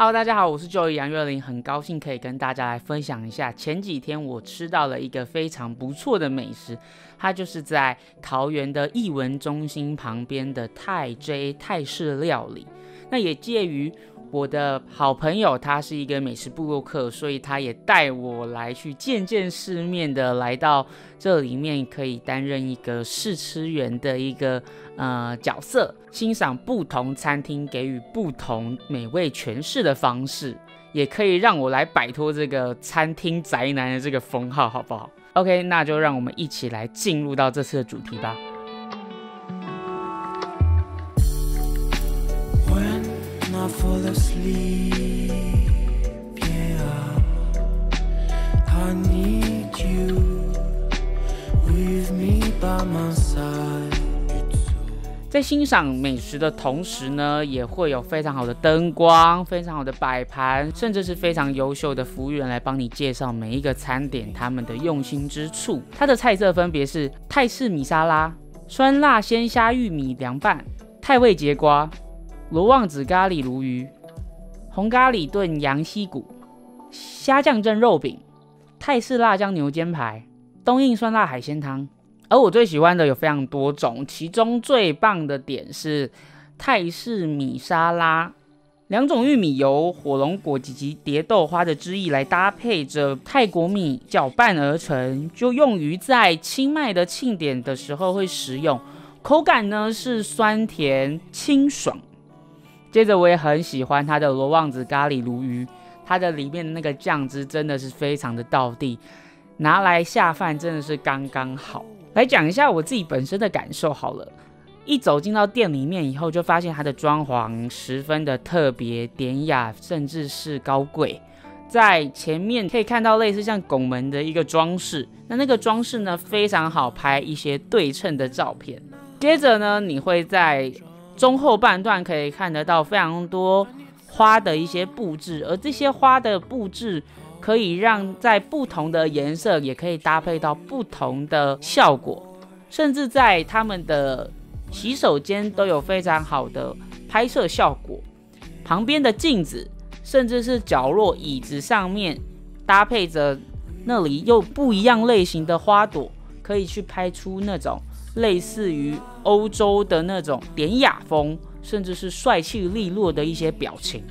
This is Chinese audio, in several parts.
Hello，大家好，我是 Joey 杨月玲，很高兴可以跟大家来分享一下前几天我吃到了一个非常不错的美食，它就是在桃园的艺文中心旁边的泰 J 泰式料理。那也介于我的好朋友，他是一个美食部落客，所以他也带我来去见见世面的，来到这里面可以担任一个试吃员的一个。呃，角色欣赏不同餐厅给予不同美味诠释的方式，也可以让我来摆脱这个餐厅宅男的这个封号，好不好？OK，那就让我们一起来进入到这次的主题吧。在欣赏美食的同时呢，也会有非常好的灯光、非常好的摆盘，甚至是非常优秀的服务员来帮你介绍每一个餐点他们的用心之处。它的菜色分别是泰式米沙拉、酸辣鲜虾玉米凉拌、泰味节瓜、罗旺子咖喱鲈鱼、红咖喱炖羊溪骨、虾酱蒸肉饼、泰式辣酱牛肩排、东印酸辣海鲜汤。而我最喜欢的有非常多种，其中最棒的点是泰式米沙拉，两种玉米由火龙果及及蝶豆花的汁液来搭配着泰国米搅拌而成，就用于在清迈的庆典的时候会食用，口感呢是酸甜清爽。接着我也很喜欢它的罗旺子咖喱鲈鱼，它的里面的那个酱汁真的是非常的到地，拿来下饭真的是刚刚好。来讲一下我自己本身的感受好了，一走进到店里面以后，就发现它的装潢十分的特别典雅，甚至是高贵。在前面可以看到类似像拱门的一个装饰，那那个装饰呢非常好拍一些对称的照片。接着呢，你会在中后半段可以看得到非常多花的一些布置，而这些花的布置。可以让在不同的颜色，也可以搭配到不同的效果，甚至在他们的洗手间都有非常好的拍摄效果。旁边的镜子，甚至是角落椅子上面搭配着那里又不一样类型的花朵，可以去拍出那种类似于欧洲的那种典雅风，甚至是帅气利落的一些表情。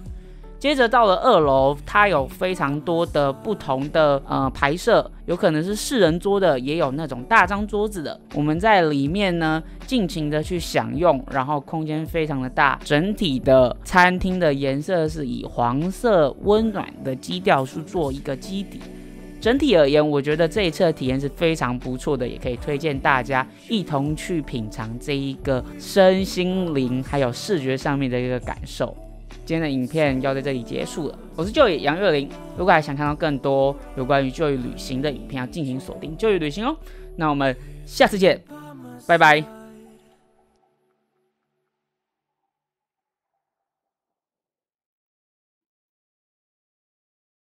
接着到了二楼，它有非常多的不同的呃拍摄，有可能是四人桌的，也有那种大张桌子的。我们在里面呢尽情的去享用，然后空间非常的大。整体的餐厅的颜色是以黄色温暖的基调去做一个基底。整体而言，我觉得这一次的体验是非常不错的，也可以推荐大家一同去品尝这一个身心灵还有视觉上面的一个感受。今天的影片要在这里结束了，我是就野杨月玲。如果还想看到更多有关于教育旅行的影片，要进行锁定教育旅行哦。那我们下次见，拜拜。